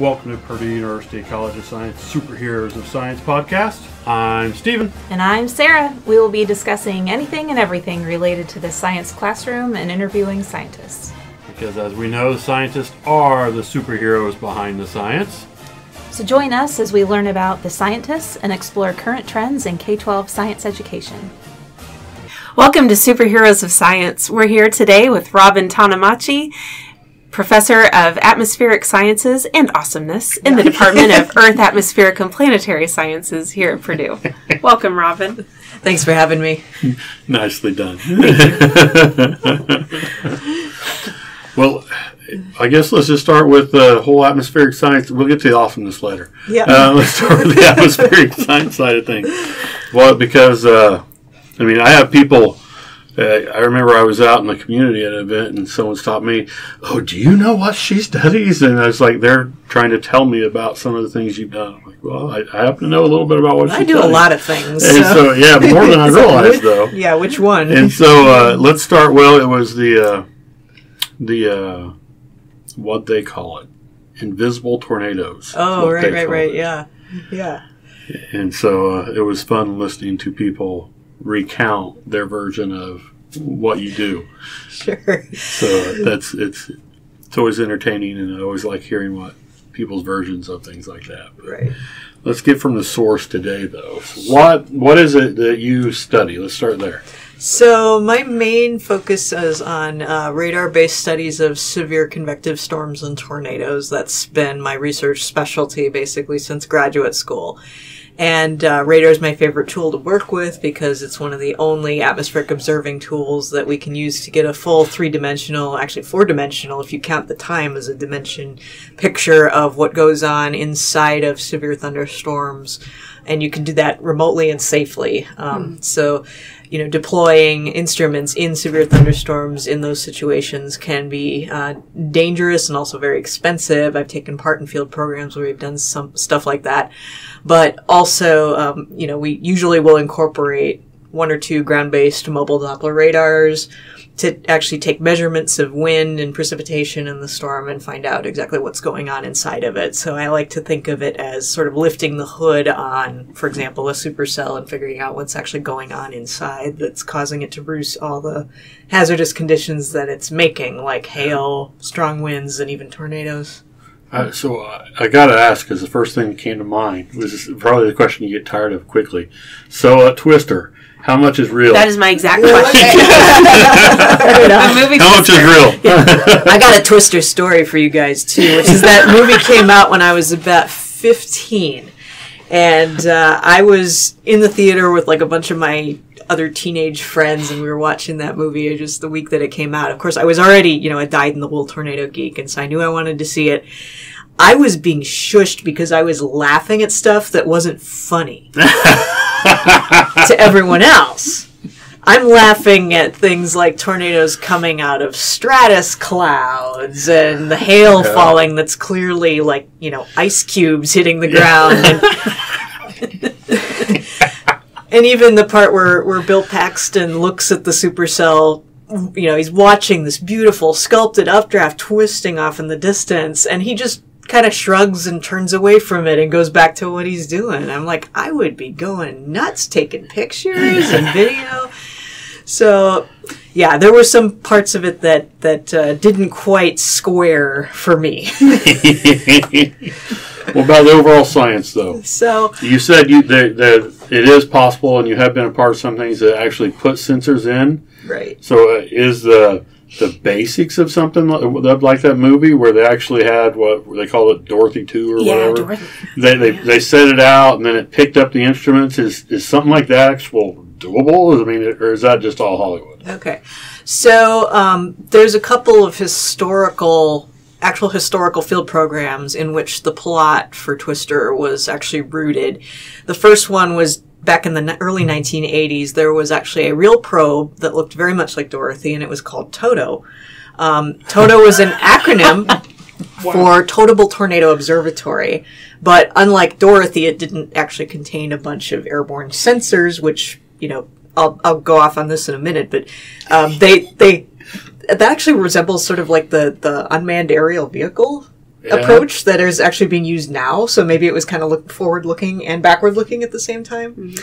Welcome to Purdue University College of Science Superheroes of Science podcast. I'm Stephen. And I'm Sarah. We will be discussing anything and everything related to the science classroom and interviewing scientists. Because as we know, scientists are the superheroes behind the science. So join us as we learn about the scientists and explore current trends in K 12 science education. Welcome to Superheroes of Science. We're here today with Robin Tanamachi Professor of Atmospheric Sciences and Awesomeness in the Department of Earth, Atmospheric, and Planetary Sciences here at Purdue. Welcome, Robin. Thanks for having me. Nicely done. well, I guess let's just start with the whole atmospheric science. We'll get to the awesomeness later. Yeah. Uh, let's start with the atmospheric science side of things. Well, because, uh, I mean, I have people I remember I was out in the community at an event and someone stopped me. Oh, do you know what she studies? And I was like, they're trying to tell me about some of the things you've done. I'm like, well, I, I happen to know a little bit about what she studies. I she do studies. a lot of things. And so, yeah, more than I realized though. Yeah, which one? And so uh, let's start. Well, it was the uh, the uh, what they call it, invisible tornadoes. oh, right, right, right. it. Yeah, yeah. And so uh, it was fun listening to people recount their version of what you do. Sure. So that's it's it's always entertaining, and I always like hearing what people's versions of things like that. But Right. let's get from the source today, though. So what what is it that you study? Let's start there. So my main focus is on uh, radar-based studies of severe convective storms and tornadoes. That's been my research specialty basically since graduate school. And uh, radar is my favorite tool to work with because it's one of the only atmospheric observing tools that we can use to get a full three-dimensional, actually four-dimensional, if you count the time as a dimension, picture of what goes on inside of severe thunderstorms. And you can do that remotely and safely. Um, So, you know, deploying instruments in severe thunderstorms in those situations can be uh, dangerous and also very expensive. I've taken part in field programs where we've done some stuff like that, but also, um, you know, we usually will incorporate one or two ground-based mobile Doppler radars to actually take measurements of wind and precipitation in the storm and find out exactly what's going on inside of it. So I like to think of it as sort of lifting the hood on, for example, a supercell and figuring out what's actually going on inside that's causing it to produce all the hazardous conditions that it's making, like hail, strong winds, and even tornadoes. Uh, so uh, I got to ask because the first thing that came to mind was probably the question you get tired of quickly. So, uh, Twister, how much is real? That is my exact question. the movie how much is real? I got a Twister story for you guys too, which is that movie came out when I was about 15. And uh, I was in the theater with like a bunch of my other teenage friends, and we were watching that movie just the week that it came out. Of course, I was already, you know, a dyed in the wool tornado geek, and so I knew I wanted to see it. I was being shushed because I was laughing at stuff that wasn't funny to everyone else. I'm laughing at things like tornadoes coming out of stratus clouds and the hail Yeah. falling that's clearly like, you know, ice cubes hitting the ground. And, and even the part where, where Bill Paxton looks at the supercell, you know, he's watching this beautiful sculpted updraft twisting off in the distance and he just kind of shrugs and turns away from it and goes back to what he's doing. I'm like, I would be going nuts taking pictures and video. So, yeah, there were some parts of it that that uh, didn't quite square for me. what about the overall science, though? so, You said you that, that it is possible, and you have been a part of some things that actually put sensors in. right. So, uh, is the the basics of something like, like that movie where they actually had what they call it Dorothy two or Yeah, whatever? Dorothy. They, they they set it out and then it picked up the instruments. Is is something like that actual doable? I mean, or is that just all Hollywood? Okay. So, um, there's a couple of historical, actual historical field programs in which the plot for Twister was actually rooted. The first one was back in the early 1980s. There was actually a real probe that looked very much like Dorothy, and it was called Toto. Um, Toto was an acronym for Totable Tornado Observatory, but unlike Dorothy, it didn't actually contain a bunch of airborne sensors, which you know I'll I'll go off on this in a minute, but um, they they that actually resembles sort of like the the unmanned aerial vehicle Yeah. approach that is actually being used now. So maybe it was kind of look forward looking and backward looking at the same time.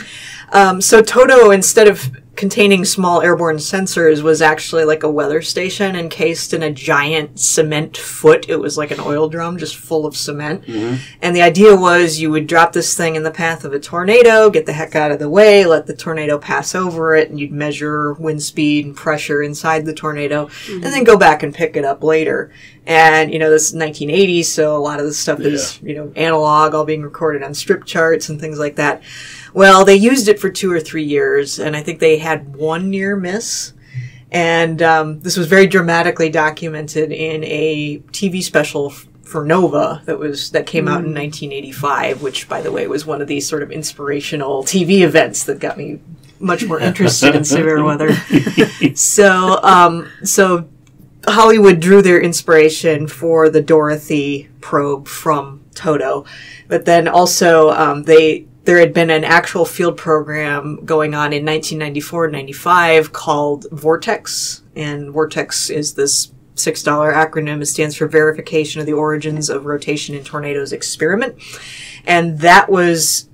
Um, so Toto, instead of containing small airborne sensors, was actually like a weather station encased in a giant cement foot. It was like an oil drum just full of cement. Mm-hmm. And the idea was you would drop this thing in the path of a tornado, get the heck out of the way, let the tornado pass over it, and you'd measure wind speed and pressure inside the tornado, and then mm-hmm. go back and pick it up later. And, you know, this is 1980s, so a lot of this stuff is, you know, analog, all being recorded on strip charts and things like that. Well, they used it for two or three years, and I think they had one near miss. And um, this was very dramatically documented in a TV special for Nova that was that came out in 1985, which, by the way, was one of these sort of inspirational TV events that got me much more interested in severe weather. So, um, so Hollywood drew their inspiration for the Dorothy probe from Toto, but then also um, they there had been an actual field program going on in 1994 95 called Vortex, and Vortex is this six dollar acronym. It stands for Verification of the Origins of Rotation in Tornadoes Experiment, and that was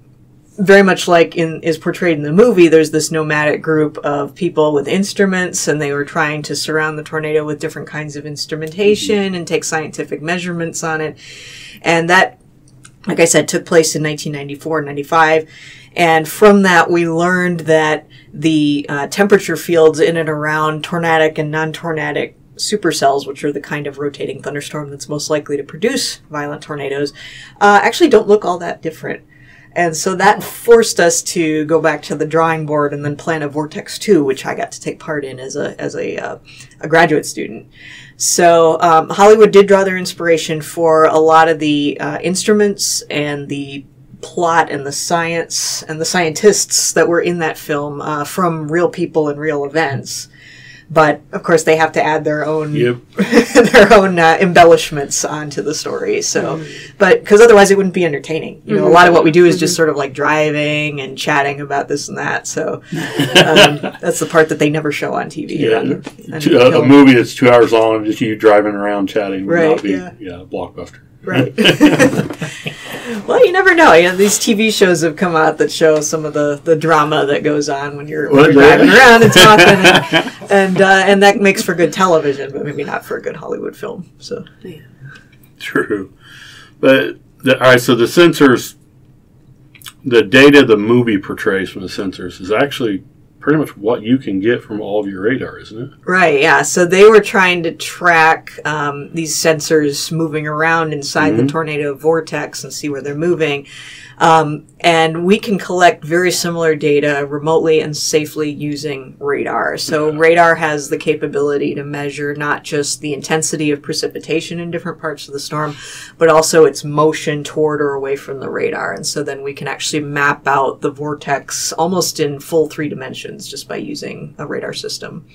very much like in is portrayed in the movie. There's this nomadic group of people with instruments and they were trying to surround the tornado with different kinds of instrumentation mm-hmm. and take scientific measurements on it. And that like i said took place in 1994 and 95 and from that we learned that the uh, temperature fields in and around tornadic and non-tornadic supercells, which are the kind of rotating thunderstorm that's most likely to produce violent tornadoes, uh, actually don't look all that different. And so that forced us to go back to the drawing board and then plan a Vortex 2, which I got to take part in as a, as a, uh, a graduate student. So um, Hollywood did draw their inspiration for a lot of the uh, instruments and the plot and the science and the scientists that were in that film uh, from real people and real events. But of course, they have to add their own Yep. their own uh, embellishments onto the story. So, but because otherwise it wouldn't be entertaining. You know, a lot of what we do is just sort of like driving and chatting about this and that. So um, that's the part that they never show on TV. Yeah, on- on Two- a, a movie that's two hours long just you driving around chatting would Right, not be yeah. yeah. blockbuster. Right. well, you never know. You know, these TV shows have come out that show some of the, the drama that goes on when you're, when you're driving around and talking, and and, uh, and that makes for good television, but maybe not for a good Hollywood film. So yeah. True, but the, all right. So the sensors, the data the movie portrays from the sensors is actually pretty much what you can get from all of your radar, isn't it? Right, yeah. So they were trying to track um, these sensors moving around inside the tornado vortex and see where they're moving. Um, and we can collect very similar data remotely and safely using radar. So radar has the capability to measure not just the intensity of precipitation in different parts of the storm, but also its motion toward or away from the radar. And so then we can actually map out the vortex almost in full three dimensions just by using a radar system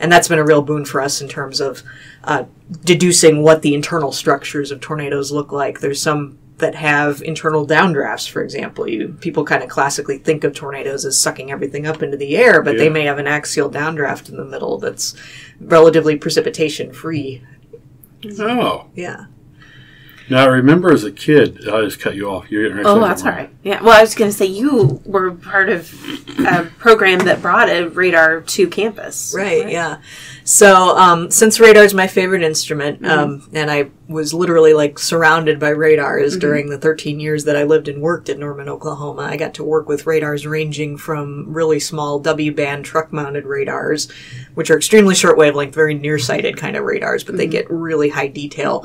and that's been a real boon for us in terms of uh, deducing what the internal structures of tornadoes look like. There's some that have internal downdrafts, for example. You people kind of classically think of tornadoes as sucking everything up into the air, but they may have an axial downdraft in the middle that's relatively precipitation free. Oh, Yeah. now I remember as a kid. I just cut you off. You're getting ready to Oh, that's all right. Yeah. Well, I was going to say you were part of a program that brought a radar to campus. Right, yeah. So, um, since radar is my favorite instrument, um, and I was literally like surrounded by radars during the 13 years that I lived and worked in Norman, Oklahoma, I got to work with radars ranging from really small W band truck mounted radars, which are extremely short wavelength, very nearsighted kind of radars, but they get really high detail,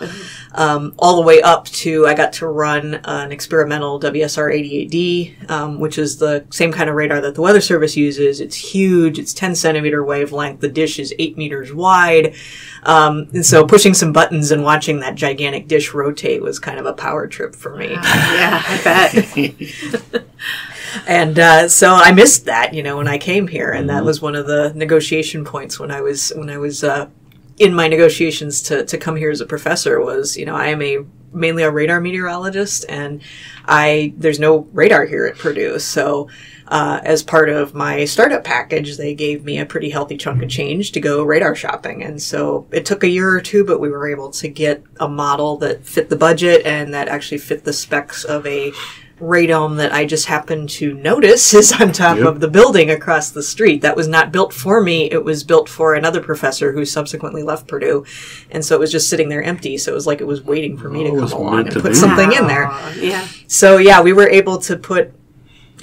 um, all the way up to I got to run an experimental WSR 88D, um, which is the same kind of radar that the Weather Service uses. It's huge. It's 10 centimeter wavelength. The dish is eight meters wide. Um, and so pushing some buttons and watching that gigantic dish rotate was kind of a power trip for me. Yeah, I bet. And uh, so I missed that, you know, when I came here, and that was one of the negotiation points when I was when I was uh, in my negotiations to to come here as a professor. Was you know I am a mainly a radar meteorologist, and I there's no radar here at Purdue, so. Uh, as part of my startup package, they gave me a pretty healthy chunk of change to go radar shopping. And so it took a year or two, but we were able to get a model that fit the budget and that actually fit the specs of a radome that I just happened to notice is on top Yep. of the building across the street. That was not built for me. It was built for another professor who subsequently left Purdue. And so it was just sitting there empty. So it was like it was waiting for me Oh, to come along and put be. something in there. Yeah. So yeah, we were able to put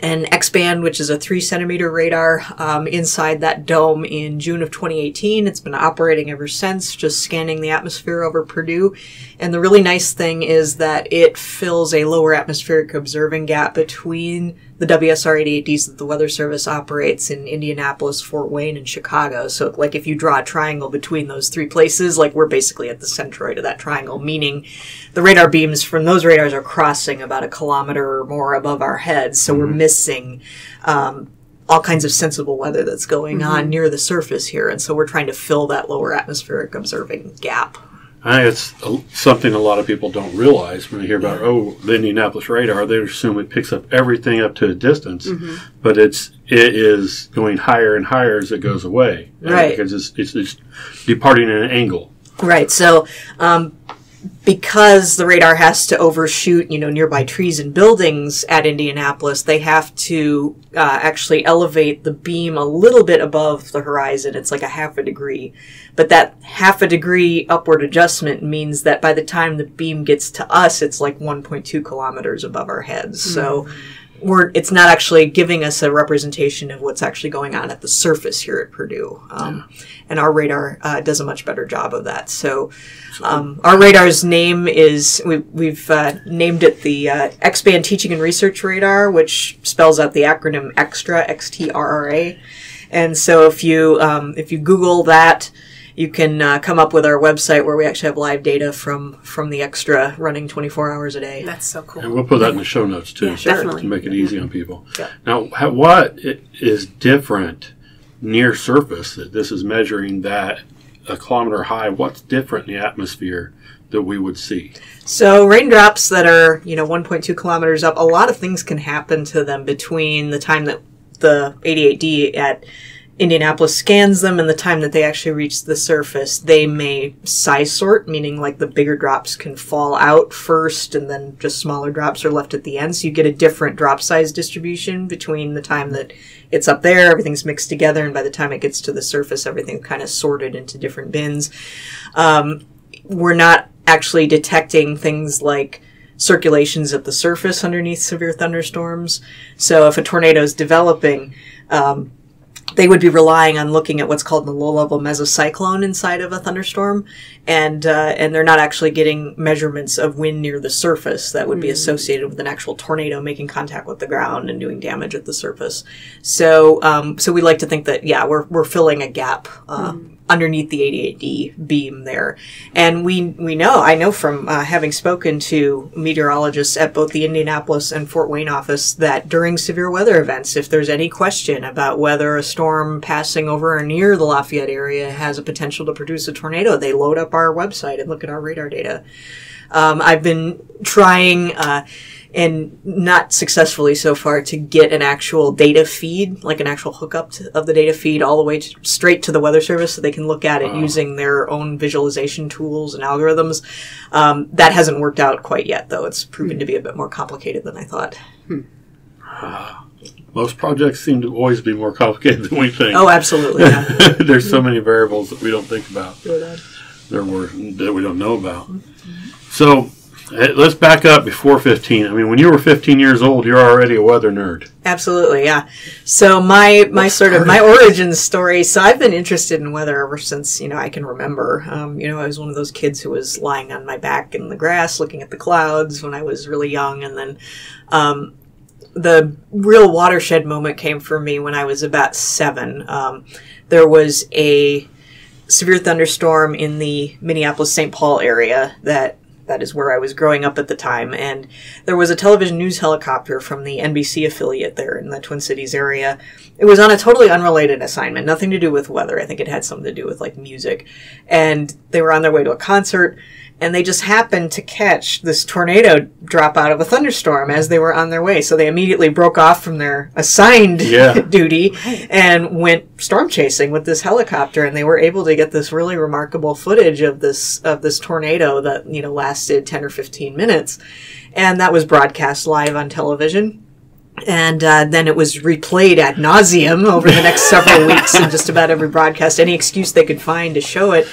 an X-band, which is a three centimeter radar, um, inside that dome in June of 2018. It's been operating ever since, just scanning the atmosphere over Purdue. And the really nice thing is that it fills a lower atmospheric observing gap between the WSR 88Ds that the Weather Service operates in Indianapolis, Fort Wayne, and Chicago. So, like, if you draw a triangle between those three places, like, we're basically at the centroid of that triangle, meaning the radar beams from those radars are crossing about a kilometer or more above our heads. So, we're missing um, all kinds of sensible weather that's going on near the surface here. And so, we're trying to fill that lower atmospheric observing gap. I it's a- something a lot of people don't realize when they hear about oh the Indianapolis radar. They assume it picks up everything up to a distance, but it's it is going higher and higher as it goes away, Right. Because it's, it's it's departing at an angle. Right. So, um, because the radar has to overshoot, you know, nearby trees and buildings at Indianapolis, they have to uh, actually elevate the beam a little bit above the horizon. It's like a half a degree, but that half a degree upward adjustment means that by the time the beam gets to us, it's like 1.2 kilometers above our heads. So. We're, it's not actually giving us a representation of what's actually going on at the surface here at Purdue. Um, And our radar uh, does a much better job of that. So, um, our radar's name is, we, we've uh, named it the uh, X-Band Teaching and Research Radar, which spells out the acronym XTRRA, X-T-R-R-A. And so if you, um, if you Google that, you can uh, come up with our website where we actually have live data from, from the XTRRA running 24 hours a day. That's so cool. And we'll put that in the show notes too, Yeah, sure. to make it easy on people. Yeah. Now, ha- what different near surface that this is measuring that a kilometer high? What's different in the atmosphere that we would see? So raindrops that are, you know, 1.2 kilometers up, a lot of things can happen to them between the time that the 88D at Indianapolis scans them and the time that they actually reach the surface. They may size sort, meaning like the bigger drops can fall out first and then just smaller drops are left at the end. So you get a different drop size distribution between the time that it's up there, everything's mixed together, and by the time it gets to the surface, everything's kind of sorted into different bins. Um, we're not actually detecting things like circulations at the surface underneath severe thunderstorms. So if a tornado is developing, um, they would be relying on looking at what's called the low-level mesocyclone inside of a thunderstorm, and uh, and they're not actually getting measurements of wind near the surface that would be associated with an actual tornado making contact with the ground and doing damage at the surface. So um, so we like to think that yeah, we're we're filling a gap. Uh, Underneath the 88D beam there, and we we know I know from uh, having spoken to meteorologists at both the Indianapolis and Fort Wayne office that during severe weather events, if there's any question about whether a storm passing over or near the Lafayette area has a potential to produce a tornado, they load up our website and look at our radar data. Um, I've been trying, uh, and not successfully so far, to get an actual data feed, like an actual hookup to, of the data feed all the way to, straight to the Weather Service so they can look at it using their own visualization tools and algorithms. Um, that hasn't worked out quite yet, though. It's proven to be a bit more complicated than I thought. Most projects seem to always be more complicated than we think. Oh, absolutely. Yeah. There's so many variables that we don't think about. There were that we don't know about. So eh, let's back up before 15. I mean, when you were 15 years old, you're already a weather nerd. Absolutely, yeah. So my my sort of my origin story. So I've been interested in weather ever since you know I can remember. Um, you know, I was one of those kids who was lying on my back in the grass, looking at the clouds when I was really young, and then um, the real watershed moment came for me when I was about seven. Um, there was a severe thunderstorm in the Minneapolis St. Paul area that that is where I was growing up at the time and there was a television news helicopter from the NBC affiliate there in the Twin Cities area. It was on a totally unrelated assignment, nothing to do with weather. I think it had something to do with like music. And they were on their way to a concert and they just happened to catch this tornado drop out of a thunderstorm as they were on their way. So they immediately broke off from their assigned Yeah. duty and went storm chasing with this helicopter, and they were able to get this really remarkable footage of this of this tornado that you know lasted ten or fifteen minutes, and that was broadcast live on television. And uh, then it was replayed ad nauseum over the next several weeks in just about every broadcast, any excuse they could find to show it.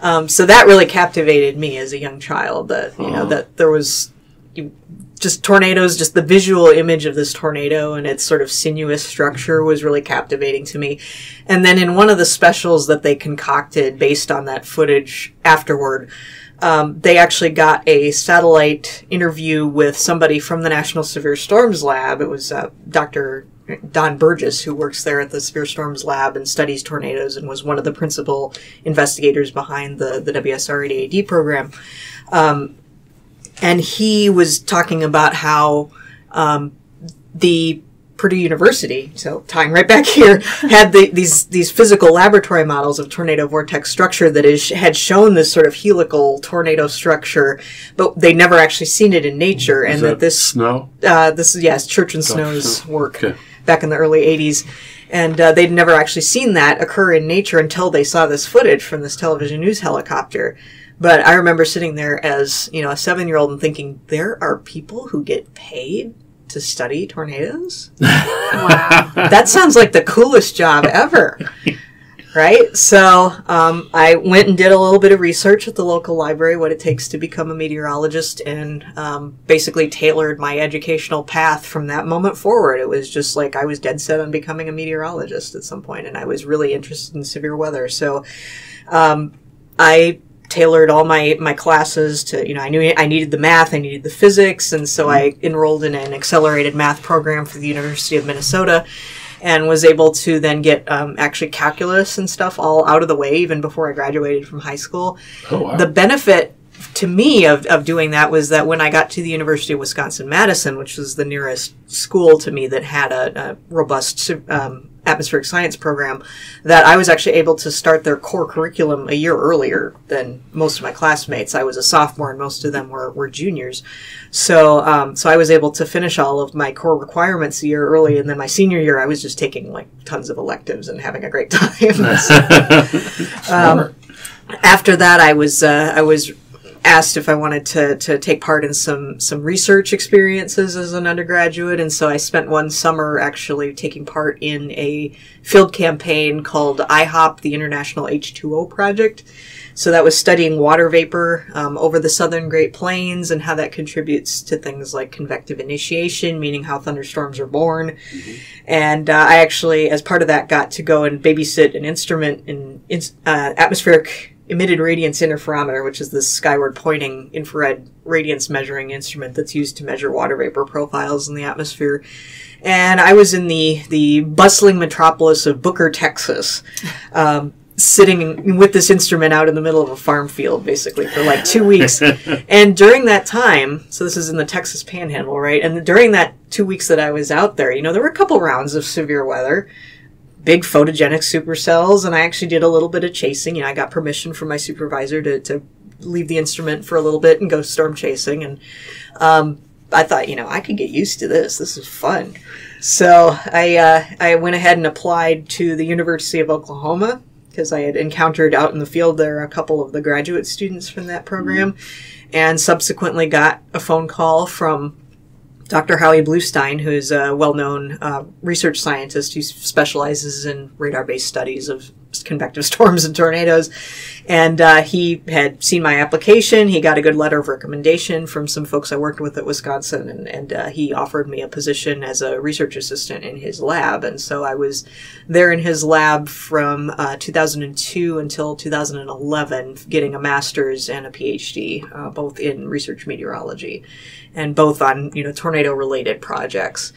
Um, so that really captivated me as a young child. That you know that there was you, just tornadoes, just the visual image of this tornado and its sort of sinuous structure was really captivating to me. And then in one of the specials that they concocted based on that footage afterward, um, they actually got a satellite interview with somebody from the National Severe Storms Lab. It was uh, Dr. Don Burgess, who works there at the Severe Storms Lab and studies tornadoes and was one of the principal investigators behind the, the WSR-88D program. Um, and he was talking about how um, the Purdue University, so tying right back here, had the, these these physical laboratory models of tornado vortex structure that is had shown this sort of helical tornado structure, but they never actually seen it in nature, and Is that, that this snow? uh, this is yes, Church and Snow's work Okay. Back in the early '80s, and uh, they'd never actually seen that occur in nature until they saw this footage from this television news helicopter. But I remember sitting there as you know a seven-year-old and thinking, there are people who get paid to study tornadoes. Wow. that sounds like the coolest job ever. Right? So um, I went and did a little bit of research at the local library, what it takes to become a meteorologist, and um, basically tailored my educational path from that moment forward. It was just like I was dead set on becoming a meteorologist at some point, and I was really interested in severe weather. So um, I tailored all my my classes to you know I knew I needed the math, I needed the physics, and so I enrolled in an accelerated math program for the University of Minnesota, and was able to then get um, actually calculus and stuff all out of the way even before I graduated from high school. Oh, wow. The benefit to me of, of doing that was that when I got to the University of Wisconsin Madison, which was the nearest school to me that had a, a robust um, atmospheric science program, that I was actually able to start their core curriculum a year earlier than most of my classmates. I was a sophomore, and most of them were, were juniors. So, um, so I was able to finish all of my core requirements a year early, and then my senior year, I was just taking like tons of electives and having a great time. Smart. after that, I was uh, I was asked if I wanted to, to take part in some some research experiences as an undergraduate, and so I spent one summer actually taking part in a field campaign called IHOP, the International H2O Project. So that was studying water vapor um, over the southern Great Plains and how that contributes to things like convective initiation, meaning how thunderstorms are born. And uh, I actually, as part of that, got to go and babysit an instrument in, in uh, atmospheric emitted radiance interferometer, which is this skyward pointing infrared radiance measuring instrument that's used to measure water vapor profiles in the atmosphere. And I was in the the bustling metropolis of Booker, Texas. Um, sitting with this instrument out in the middle of a farm field basically for like two weeks and during that time so this is in the texas panhandle right and during that two weeks that i was out there you know there were a couple rounds of severe weather big photogenic supercells and i actually did a little bit of chasing. You know i got permission from my supervisor to, to leave the instrument for a little bit and go storm chasing and um, i thought you know i could get used to this. This is fun. So i uh, i went ahead and applied to the university of oklahoma because i had encountered out in the field there a couple of the graduate students from that program and subsequently got a phone call from Dr. Howie Bluestein, who's a well known uh, research scientist who specializes in radar based studies of convective storms and tornadoes. And uh, he had seen my application. He got a good letter of recommendation from some folks I worked with at Wisconsin, and, and uh, he offered me a position as a research assistant in his lab. And so I was there in his lab from uh, 2002 until 2011, getting a master's and a PhD, uh, both in research meteorology and both on you know tornado related projects.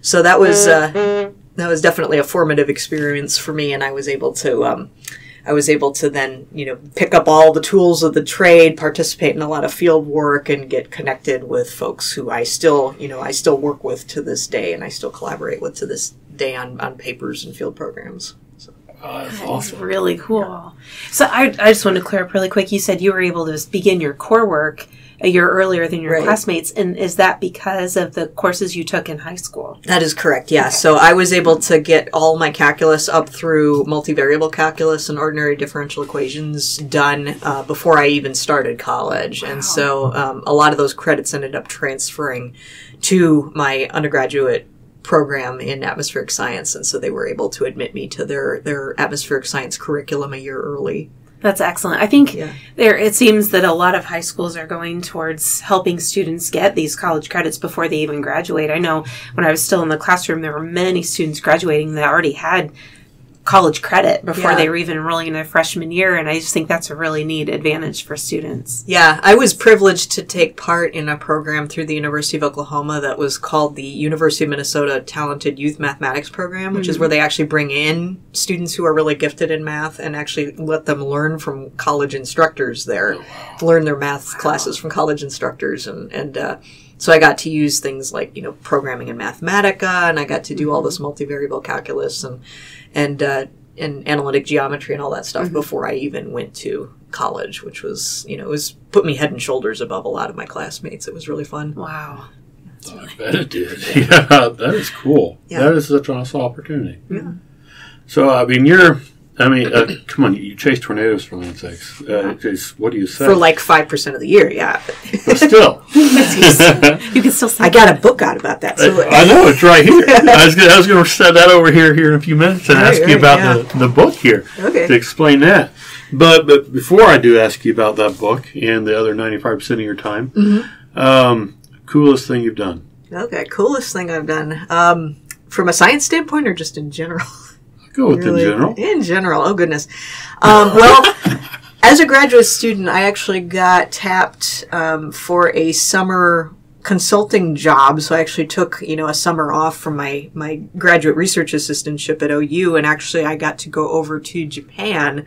So that was uh, that was definitely a formative experience for me, and I was able to um, I was able to then you know pick up all the tools of the trade, participate in a lot of field work, and get connected with folks who I still you know I still work with to this day, and I still collaborate with to this day on on papers and field programs. So. Oh, that's That's awesome. really cool. So I, I just want to clear up really quick. You said you were able to begin your core work a year earlier than your Right. classmates, and is that because of the courses you took in high school? That is correct, yeah. So I was able to get all my calculus up through multivariable calculus and ordinary differential equations done uh, before I even started college. And so um, a lot of those credits ended up transferring to my undergraduate program in atmospheric science. And so they were able to admit me to their, their atmospheric science curriculum a year early. That's excellent. I think Yeah. there it seems that a lot of high schools are going towards helping students get these college credits before they even graduate. I know when I was still in the classroom there were many students graduating that already had college credit before Yeah. they were even enrolling in their freshman year and I just think that's a really neat advantage for students. Yeah, I was privileged to take part in a program through the University of Oklahoma that was called the University of Minnesota Talented Youth Mathematics Program, which is where they actually bring in students who are really gifted in math and actually let them learn from college instructors there, learn their math classes from college instructors, and and. Uh, so I got to use things like you know programming in Mathematica, and I got to do all this multivariable calculus and and uh, and analytic geometry and all that stuff before I even went to college, which was you know it was put me head and shoulders above a lot of my classmates. It was really fun. Wow. I bet it did. Yeah, that is cool. Yeah. That is such an awesome opportunity. Yeah. So, I mean, you're, I mean, uh, come on, you chase tornadoes for land's sakes. Uh, just, what do you say? For like five percent of the year, yeah. but still. You can still say I got a book out about that. So I know it's right here. I was gonna, was going to set that over here here in a few minutes and Right, ask you about yeah. the, the book here Okay. to explain that. But but before I do ask you about that book and the other ninety five percent of your time, Mm-hmm. um, coolest thing you've done. okay, coolest thing I've done um, from a science standpoint, or just in general. Go with Really? in general. In general. Oh goodness. Um, well, as a graduate student, I actually got tapped um, for a summer consulting job. So I actually took you know a summer off from my my graduate research assistantship at OU, and actually I got to go over to Japan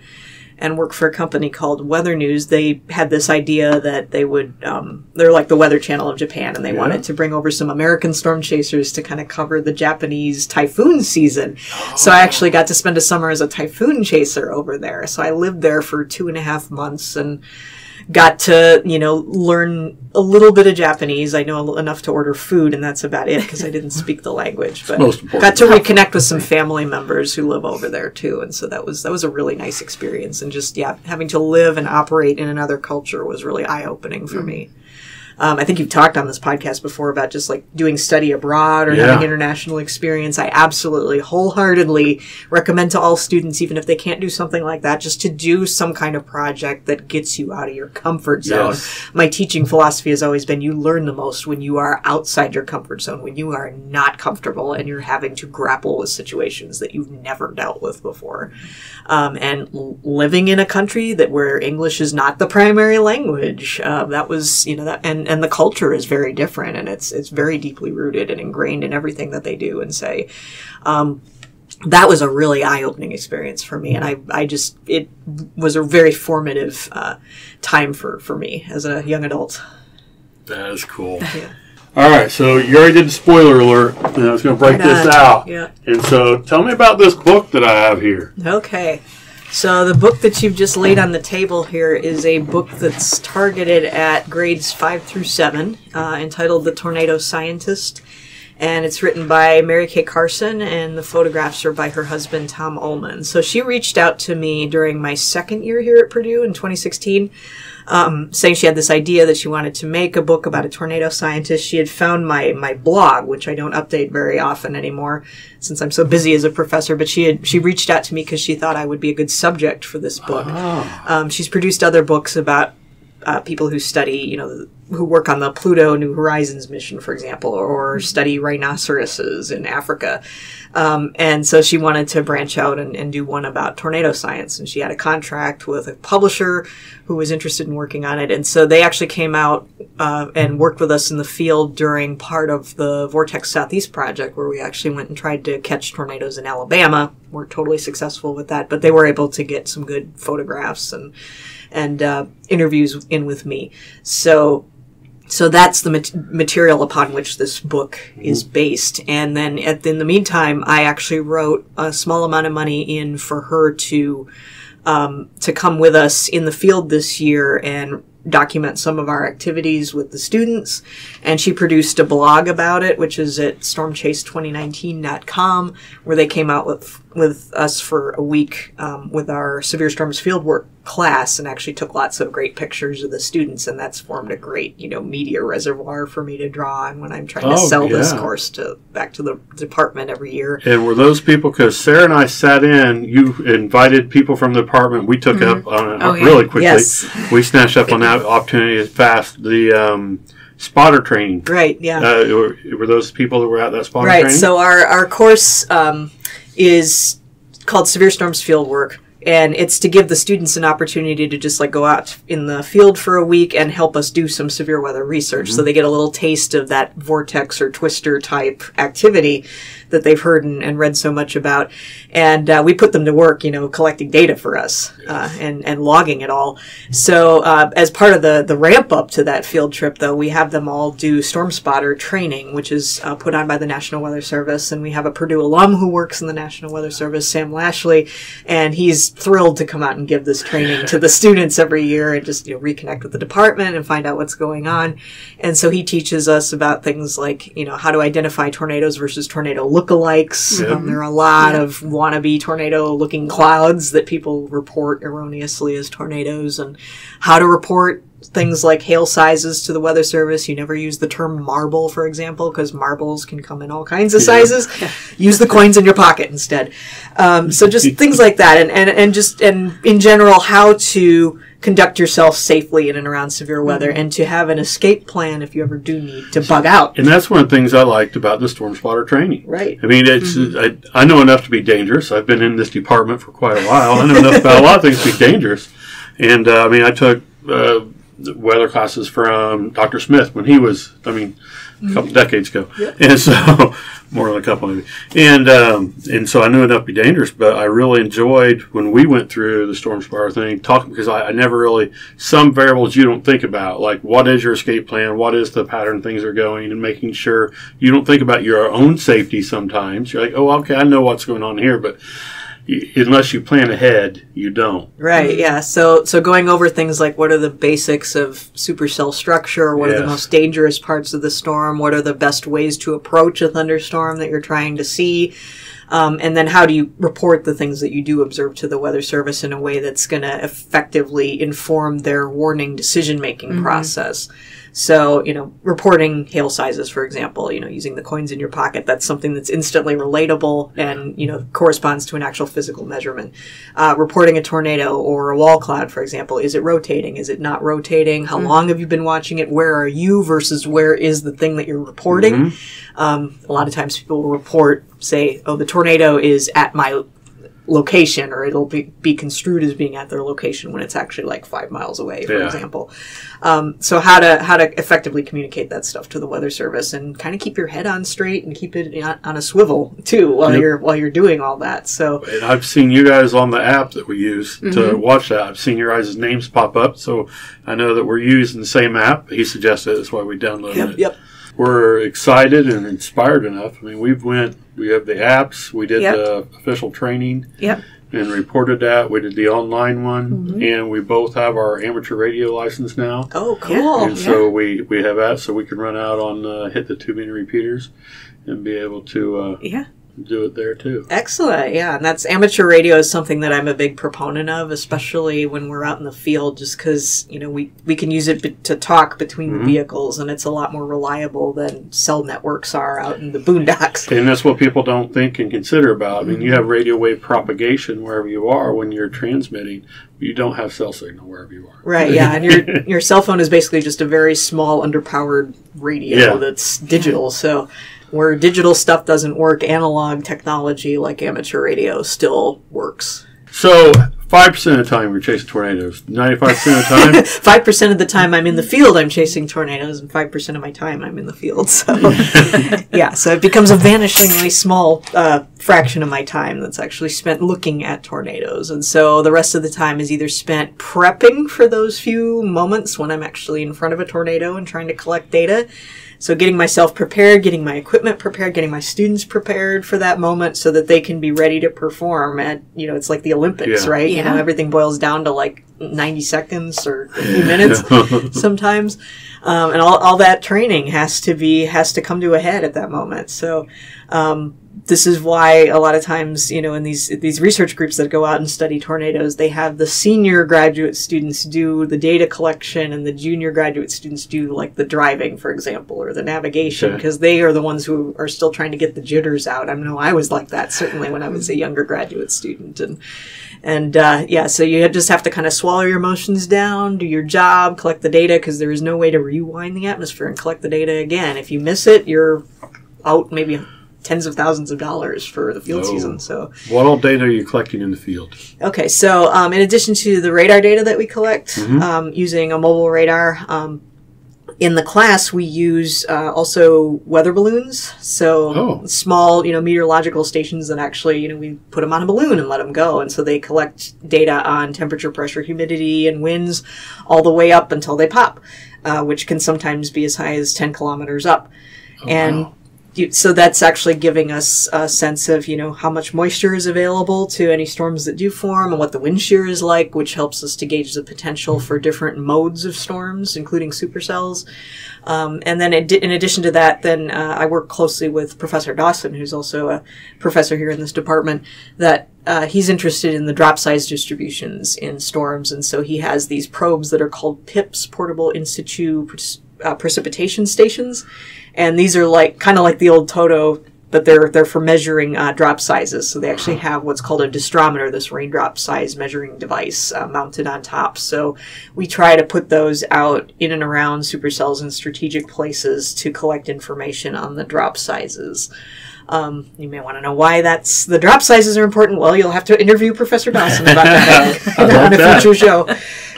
and work for a company called Weather News. They had this idea that they would, um, they're like the Weather Channel of Japan, and they Yeah. wanted to bring over some American storm chasers to kind of cover the Japanese typhoon season. So I actually got to spend a summer as a typhoon chaser over there. So I lived there for two and a half months and got to, you know, learn a little bit of Japanese. I know enough to order food, and that's about it because I didn't speak the language. But most important. got to reconnect with some family members who live over there too, and so that was that was a really nice experience. And just yeah, having to live and operate in another culture was really eye opening for mm. me. Um, I think you've talked on this podcast before about just like doing study abroad or Yeah. having international experience. I absolutely wholeheartedly recommend to all students, even if they can't do something like that, just to do some kind of project that gets you out of your comfort zone. Yes. My teaching philosophy has always been you learn the most when you are outside your comfort zone, when you are not comfortable and you're having to grapple with situations that you've never dealt with before. Um, and living in a country that where English is not the primary language, uh, that was you know that and and the culture is very different and it's it's very deeply rooted and ingrained in everything that they do and say. Um, that was a really eye-opening experience for me, and I, I just it was a very formative uh, time for for me as a young adult. That is cool. Yeah. All right, so you already did the spoiler alert, and I was going to break Right this out. Yeah. And so, tell me about this book that I have here. Okay. So the book that you've just laid on the table here is a book that's targeted at grades five through seven, uh, entitled "The Tornado Scientist," and it's written by Mary Kay Carson, and the photographs are by her husband Tom Uhlman. So she reached out to me during my second year here at Purdue in 2016 um, saying she had this idea that she wanted to make a book about a tornado scientist. She had found my my blog, which I don't update very often anymore since I'm so busy as a professor. But she had she reached out to me because she thought I would be a good subject for this book. Um, she's produced other books about uh, people who study, you know, who work on the Pluto New Horizons mission, for example, or study rhinoceroses in Africa. Um, and so she wanted to branch out and, and do one about tornado science. And she had a contract with a publisher who was interested in working on it. And so they actually came out uh, and worked with us in the field during part of the Vortex Southeast project, where we actually went and tried to catch tornadoes in Alabama. weren't totally successful with that, but they were able to get some good photographs and and uh, interviews in with me. So so that's the mat- material upon which this book is based. And then at, in the meantime, I actually wrote a small amount of money in for her to um, to come with us in the field this year and document some of our activities with the students. And she produced a blog about it, which is at stormchase2019.com, where they came out with with us for a week um, with our severe storms fieldwork class and actually took lots of great pictures of the students and that's formed a great you know media reservoir for me to draw on when i'm trying to Oh, sell this course to back to the department every year And were those people, because Sarah and I sat in, you invited people from the department, we took up on it Oh, yeah. really quickly. Yes. We snatched up on that opportunity as fast. The um, spotter training. right yeah Uh, were, were those people that were at that spotter right training? so our, our course um, is called severe storms Field Work. and it's to give the students an opportunity to just like go out in the field for a week and help us do some severe weather research so mm-hmm. they get a little taste of that vortex or twister type activity that they've heard and, and read so much about. And uh, we put them to work you know collecting data for us uh, and, and logging it all. So uh, as part of the, the ramp up to that field trip though we have them all do storm spotter training which is uh, put on by the national weather service. And we have a purdue alum who works in the national weather service sam lashley. And he's thrilled to come out and give this training to the students every year and just you know reconnect with the department and find out what's going on. And so he teaches us about things like you know how to identify tornadoes versus tornado lookalikes Yep. um, there are a lot of wannabe tornado looking clouds that people report erroneously as tornadoes and how to report things like hail sizes to the weather service you never use the term marble for example because marbles can come in all kinds of sizes use the coins in your pocket instead um, so just things like that and, and, and just and in general how to conduct yourself safely in and around severe weather and to have an escape plan if you ever do need to bug out and that's one of the things I liked about the storm spotter training. right I mean, it's Mm-hmm. I, I know enough to be dangerous. I've been in this department for quite a while. I know enough about a lot of things to be dangerous. And uh, I mean, I took uh, weather classes from Dr. Smith when he was, I mean, a couple decades ago, and so more than a couple maybe. And um, and so I knew enough to be dangerous, but I really enjoyed when we went through the storm spotter thing, talking because I, I never really some variables you don't think about, like what is your escape plan, what is the pattern things are going, and making sure you don't think about your own safety. Sometimes you're like, oh, okay, I know what's going on here, but unless you plan ahead, you don't. Right. Yeah. So so going over things like what are the basics of supercell structure? What are the most dangerous parts of the storm? What are the best ways to approach a thunderstorm that you're trying to see? Um, and then how do you report the things that you do observe to the weather service in a way that's going to effectively inform their warning decision making process? So, you know, reporting hail sizes, for example, you know, using the coins in your pocket, that's something that's instantly relatable and, you know, corresponds to an actual physical measurement. Uh, reporting a tornado or a wall cloud, for example, is it rotating? Is it not rotating? How long have you been watching it? Where are you versus where is the thing that you're reporting? Um, a lot of times people will report, say, oh, the tornado is at my location or it'll be, be construed as being at their location when it's actually like five miles away for Yeah. example um, so how to how to effectively communicate that stuff to the weather service and kind of keep your head on straight and keep it on, a swivel too while Yep. you're while you're doing all that so And I've seen you guys on the app that we use to watch that. I've seen your guys' names pop up, so I know that we're using the same app. He suggested it, that's why we downloaded yep it. yep We're excited and inspired enough. I mean, we've went, we have the apps, we did Yep. the official training Yep. and reported that. We did the online one, and we both have our amateur radio license now. oh cool and so we, we have that, so we can run out on uh, hit the two tubing repeaters and be able to uh, Yeah. Do it there too. Excellent, yeah, and that's amateur radio is something that I'm a big proponent of, especially when we're out in the field, just because you know we we can use it be- to talk between the mm-hmm. vehicles, and it's a lot more reliable than cell networks are out in the boondocks. And that's what people don't think and consider about. I mean, you mm-hmm. have radio wave propagation wherever you are when you're transmitting. You don't have cell signal wherever you are. Right, yeah, and your your cell phone is basically just a very small, underpowered radio Yeah. that's digital. So, where digital stuff doesn't work, analog technology like amateur radio still works. So, Five percent of the time you're chasing tornadoes. Ninety-five percent of the time, Five percent of the time I'm in the field, I'm chasing tornadoes, and five percent of my time I'm in the field. So, yeah, so it becomes a vanishingly small uh, fraction of my time that's actually spent looking at tornadoes, and so the rest of the time is either spent prepping for those few moments when I'm actually in front of a tornado and trying to collect data. So getting myself prepared, getting my equipment prepared, getting my students prepared for that moment so that they can be ready to perform at, you know, it's like the Olympics, Yeah. right? You know, everything boils down to like 90 seconds or a few minutes sometimes. Um, and all, all that training has to be, has to come to a head at that moment. So, um, this is why a lot of times, you know, in these these research groups that go out and study tornadoes, they have the senior graduate students do the data collection, and the junior graduate students do like the driving, for example, or the navigation, because they are the ones who are still trying to get the jitters out. I know I was like that certainly when I was a younger graduate student, and and uh, yeah, so you just have to kind of swallow your emotions down, do your job, collect the data, because there is no way to rewind the atmosphere and collect the data again. If you miss it, you're out maybe tens of thousands of dollars for the field Oh. season. So what all data are you collecting in the field? okay, so um, in addition to the radar data that we collect Mhm. um, using a mobile radar. Um, in the class, we use uh, also weather balloons. So Oh. small, you know, meteorological stations that actually, you know, we put them on a balloon and let them go, and so they collect data on temperature, pressure, humidity, and winds, all the way up until they pop, uh, which can sometimes be as high as ten kilometers up. and wow. So that's actually giving us a sense of you know how much moisture is available to any storms that do form and what the wind shear is like which helps us to gauge the potential for different modes of storms including supercells. Um, and then in addition to that then uh, i work closely with professor dawson who's also a professor here in this department that uh, he's interested in the drop size distributions in storms. And so he has these probes that are called PIPS portable in situ uh, precipitation stations and these are like kind of like the old Toto, but they're they're for measuring uh, drop sizes. So they actually have what's called a disdrometer, this raindrop size measuring device uh, mounted on top. So we try to put those out in and around supercells in strategic places to collect information on the drop sizes. Um, you may want to know why that's the drop sizes are important. Well, you'll have to interview Professor Dawson about that on a that. future show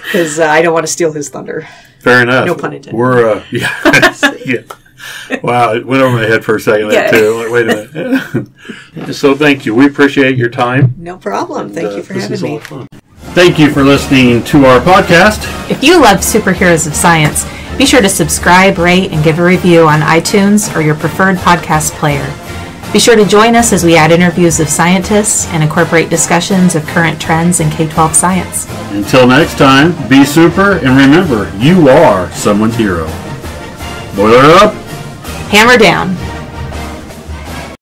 because uh, I don't want to steal his thunder. Fair enough. No pun intended. We're uh, yeah, yeah. Wow, it went over my head for a second there Yeah. too. Like, wait a minute. so thank you. We appreciate your time. No problem. Thank Uh, you for this having is me. lot fun. Thank you for listening to our podcast. If you love superheroes of science, be sure to subscribe, rate, and give a review on iTunes or your preferred podcast player. Be sure to join us as we add interviews of scientists and incorporate discussions of current trends in K 12 science. Until next time, be super and remember, you are someone's hero. Boiler up. Hammer down!